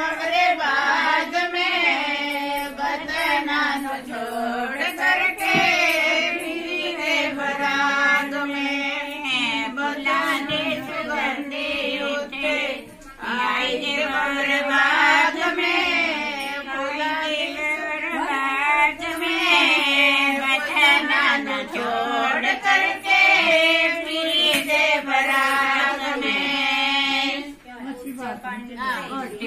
मगरे बाग में बदना नो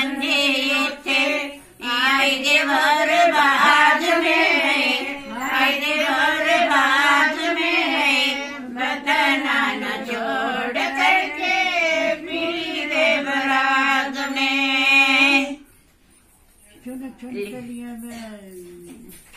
मंजे थे आई दे भर में। है न छोड़ करके में मैं?